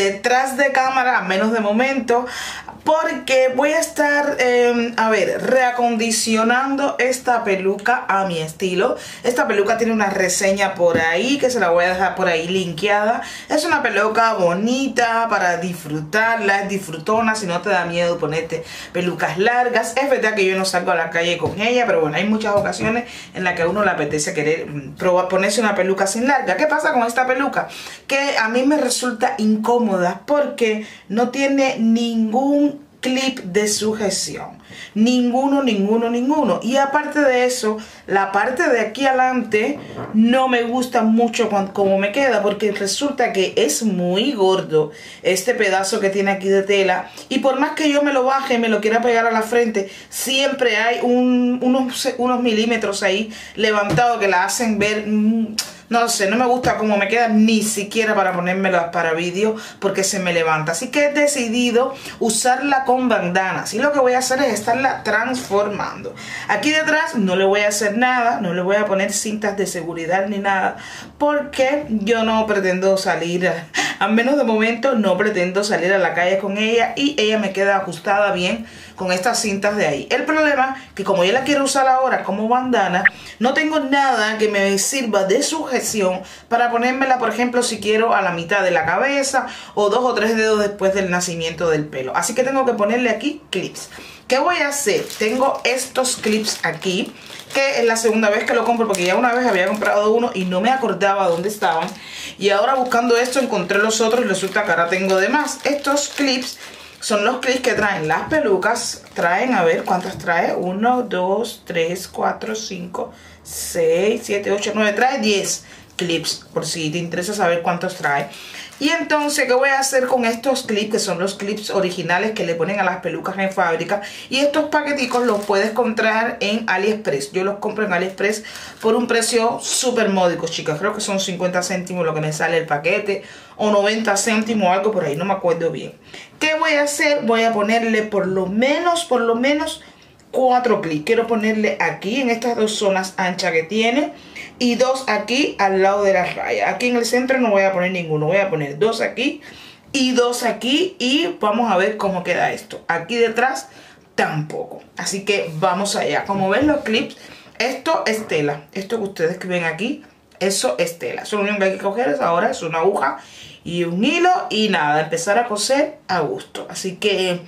detrás de cámara, menos de momento, porque voy a estar, em, a ver, reacondicionando esta peluca a mi estilo. Esta peluca tiene una reseña por ahí, que se la voy a dejar por ahí linkeada. Es una peluca bonita para disfrutarla, es disfrutona, si no te da miedo ponerte pelucas largas. Es verdad que yo no salgo a la calle con ella, pero bueno, hay muchas ocasiones en las que a uno le apetece querer mm, probar, ponerse una peluca sin larga. ¿Qué pasa con esta peluca? Que a mí me resulta incómoda porque no tiene ningún clip de sujeción. Ninguno, ninguno, ninguno. Y aparte de eso, la parte de aquí adelante no me gusta mucho como me queda porque resulta que es muy gordo este pedazo que tiene aquí de tela. Y por más que yo me lo baje, me lo quiera pegar a la frente, siempre hay unos, unos milímetros ahí levantados que la hacen ver... Mm, no sé, no me gusta cómo me queda ni siquiera para ponérmelas para vídeo porque se me levanta. Así que he decidido usarla con bandanas. Y lo que voy a hacer es estarla transformando. Aquí detrás no le voy a hacer nada, no le voy a poner cintas de seguridad ni nada. Porque yo no pretendo salir, al menos de momento no pretendo salir a la calle con ella. Y ella me queda ajustada bien con estas cintas de ahí. El problema que como yo la quiero usar ahora como bandana, no tengo nada que me sirva de sujeción para ponérmela, por ejemplo, si quiero a la mitad de la cabeza o dos o tres dedos después del nacimiento del pelo. Así que tengo que ponerle aquí clips. ¿Qué voy a hacer? Tengo estos clips aquí, que es la segunda vez que lo compro porque ya una vez había comprado uno y no me acordaba dónde estaban. Y ahora buscando esto encontré los otros y resulta que ahora tengo de más. Estos clips son los clips que traen las pelucas. Traen, a ver, ¿cuántas trae? 1, 2, 3, 4, 5, 6, 7, 8, 9. Trae 10 clips, por si te interesa saber cuántos trae. Y entonces, ¿qué voy a hacer con estos clips? Que son los clips originales que le ponen a las pelucas en fábrica. Y estos paqueticos los puedes comprar en AliExpress. Yo los compro en AliExpress por un precio súper módico, chicas. Creo que son 50 céntimos lo que me sale el paquete. O 90 céntimos o algo por ahí, no me acuerdo bien. ¿Qué voy a hacer? Voy a ponerle por lo menos, por lo menos cuatro clics. Quiero ponerle aquí en estas dos zonas anchas que tiene y dos aquí al lado de la raya. Aquí en el centro no voy a poner ninguno. Voy a poner dos aquí y dos aquí y vamos a ver cómo queda esto. Aquí detrás tampoco. Así que vamos allá. Como ven los clips, esto es tela. Esto que ustedes ven aquí, eso es tela. Lo único que hay que coger ahora es una aguja y un hilo y nada, empezar a coser a gusto. Así que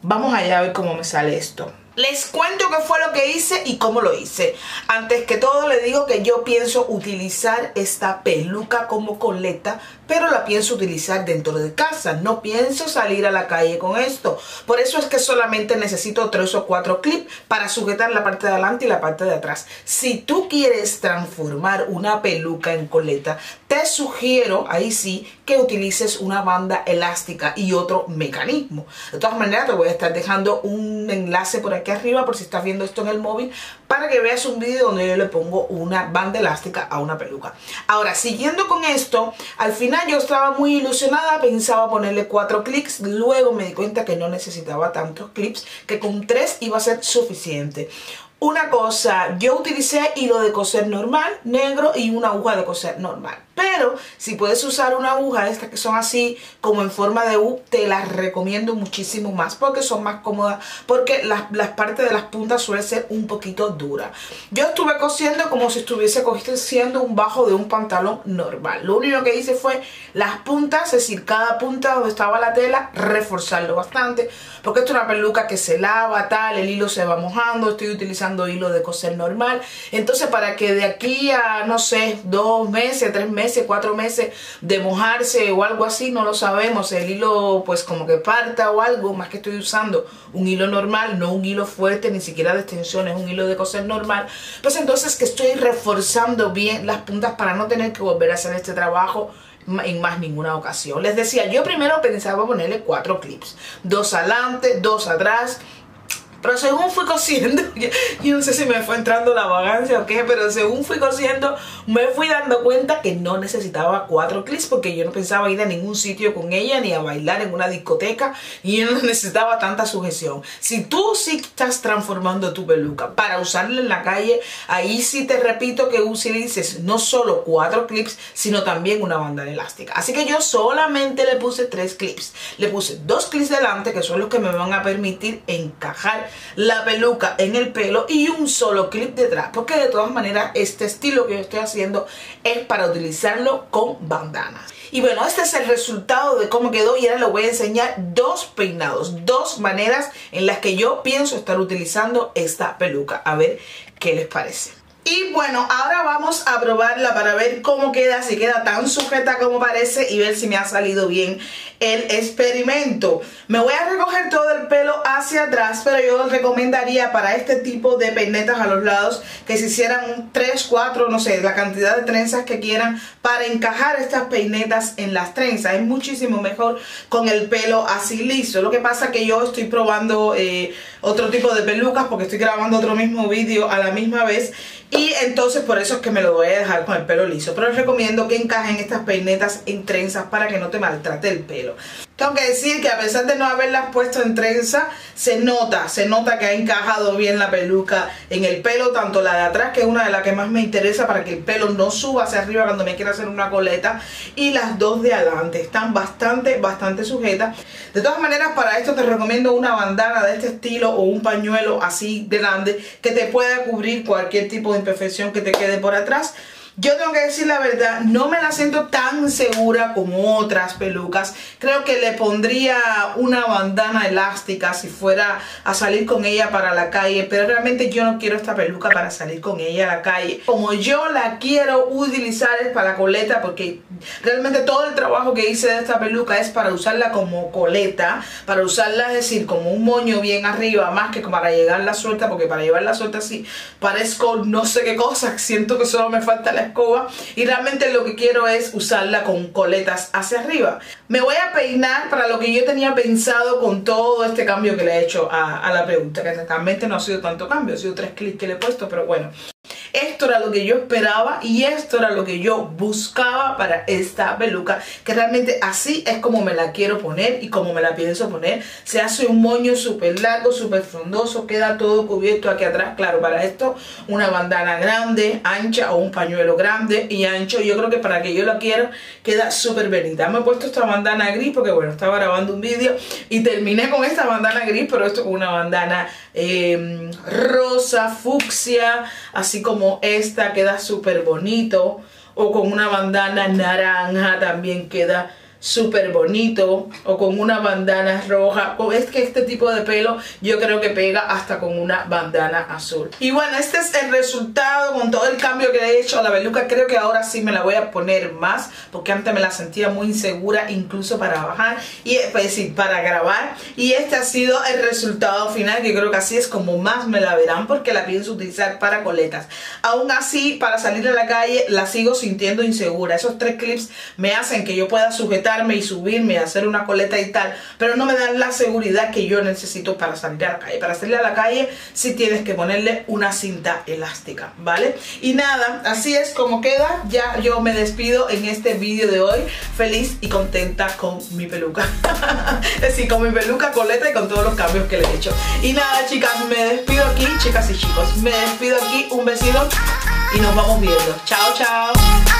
vamos allá a ver cómo me sale esto. Les cuento qué fue lo que hice y cómo lo hice. Antes que todo le digo que yo pienso utilizar esta peluca como coleta, pero la pienso utilizar dentro de casa. No pienso salir a la calle con esto. Por eso es que solamente necesito tres o cuatro clips para sujetar la parte de adelante y la parte de atrás. Si tú quieres transformar una peluca en coleta, te sugiero, ahí sí, que utilices una banda elástica y otro mecanismo. De todas maneras, te voy a estar dejando un enlace por aquí aquí arriba por si estás viendo esto en el móvil para que veas un vídeo donde yo le pongo una banda elástica a una peluca. Ahora, siguiendo con esto, al final yo estaba muy ilusionada, pensaba ponerle cuatro clics, luego me di cuenta que no necesitaba tantos clips, que con tres iba a ser suficiente. Una cosa, yo utilicé hilo de coser normal, negro y una aguja de coser normal. Pero si puedes usar una aguja estas que son así como en forma de U, te las recomiendo muchísimo más porque son más cómodas, porque las, las partes de las puntas suelen ser un poquito duras. Yo estuve cosiendo como si estuviese cosiendo un bajo de un pantalón normal. Lo único que hice fue las puntas, es decir, cada punta donde estaba la tela, reforzarlo bastante, porque esto es una peluca que se lava, tal, el hilo se va mojando, estoy utilizando hilo de coser normal. Entonces para que de aquí a, no sé, dos meses, tres meses, cuatro meses de mojarse o algo así, no lo sabemos. El hilo pues como que parta o algo, más que estoy usando un hilo normal, no un hilo fuerte, ni siquiera de extensión, es un hilo de coser normal. Pues entonces que estoy reforzando bien las puntas para no tener que volver a hacer este trabajo en más ninguna ocasión. Les decía, yo primero pensaba ponerle cuatro clips, dos adelante, dos atrás, Pero según fui cosiendo, yo no sé si me fue entrando la vagancia o qué, pero según fui cosiendo, me fui dando cuenta que no necesitaba cuatro clips porque yo no pensaba ir a ningún sitio con ella ni a bailar en una discoteca y yo no necesitaba tanta sujeción. Si tú sí estás transformando tu peluca para usarla en la calle, ahí sí te repito que utilices no solo cuatro clips, sino también una banda elástica. Así que yo solamente le puse tres clips. Le puse dos clips delante, que son los que me van a permitir encajar la peluca en el pelo y un solo clip detrás. Porque de todas maneras este estilo que yo estoy haciendo es para utilizarlo con bandanas. Y bueno, este es el resultado de cómo quedó y ahora les voy a enseñar dos peinados, dos maneras en las que yo pienso estar utilizando esta peluca. A ver qué les parece. Y bueno, ahora vamos a probarla para ver cómo queda, si queda tan sujeta como parece y ver si me ha salido bien el experimento. Me voy a recoger todo el pelo hacia atrás, pero yo recomendaría para este tipo de peinetas a los lados que se hicieran 3, 4, no sé, la cantidad de trenzas que quieran para encajar estas peinetas en las trenzas. Es muchísimo mejor con el pelo así liso. Lo que pasa que yo estoy probando eh, otro tipo de pelucas porque estoy grabando otro mismo vídeo a la misma vez y entonces por eso es que me lo voy a dejar con el pelo liso. Pero les recomiendo que encajen estas peinetas en trenzas para que no te maltrate el pelo. Tengo que decir que a pesar de no haberlas puesto en trenza, se nota, se nota que ha encajado bien la peluca en el pelo, tanto la de atrás, que es una de las que más me interesa para que el pelo no suba hacia arriba cuando me quiera hacer una coleta, y las dos de adelante, están bastante, bastante sujetas. De todas maneras, para esto te recomiendo una bandana de este estilo o un pañuelo así de grande que te pueda cubrir cualquier tipo de imperfección que te quede por atrás. Yo tengo que decir la verdad, no me la siento tan segura como otras pelucas. Creo que le pondría una bandana elástica si fuera a salir con ella para la calle, pero realmente yo no quiero esta peluca para salir con ella a la calle. Como yo la quiero utilizar es para coleta, porque realmente todo el trabajo que hice de esta peluca es para usarla como coleta, para usarla, es decir, como un moño bien arriba, más que para llegar la suelta, porque para llevar la suelta así parezco no sé qué cosa, siento que solo me falta la escoba y realmente lo que quiero es usarla con coletas hacia arriba. Me voy a peinar para lo que yo tenía pensado con todo este cambio que le he hecho a, la pregunta, que realmente no ha sido tanto cambio, ha sido tres clics que le he puesto, pero bueno. Esto era lo que yo esperaba y esto era lo que yo buscaba para esta peluca, que realmente así es como me la quiero poner y como me la pienso poner. Se hace un moño súper largo, súper frondoso, queda todo cubierto aquí atrás. Claro, para esto una bandana grande, ancha o un pañuelo grande y ancho. Yo creo que para que yo la quiera queda súper bonita. Me he puesto esta bandana gris porque bueno, estaba grabando un vídeo y terminé con esta bandana gris, pero esto con una bandana eh, rosa, fucsia, así como esta queda súper bonito o con una bandana naranja también queda súper bonito o con una bandana roja. O es que este tipo de pelo yo creo que pega hasta con una bandana azul. Y bueno este es el resultado con todo el cambio que he hecho a la peluca. Creo que ahora sí me la voy a poner más porque antes me la sentía muy insegura incluso para bajar y es decir para grabar. Y este ha sido el resultado final que creo que así es como más me la verán porque la pienso utilizar para coletas. Aún así para salir a la calle la sigo sintiendo insegura. Esos tres clips me hacen que yo pueda sujetar y subirme, hacer una coleta y tal, pero no me dan la seguridad que yo necesito para salir a la calle. Para salir a la calle sí tienes que ponerle una cinta elástica, ¿vale? Y nada, así es como queda. Ya yo me despido en este vídeo de hoy, feliz y contenta con mi peluca. decir, con mi peluca, coleta y con todos los cambios que le he hecho. Y nada, chicas, me despido aquí, chicas y chicos, me despido aquí, un besito y nos vamos viendo. Chao, chao.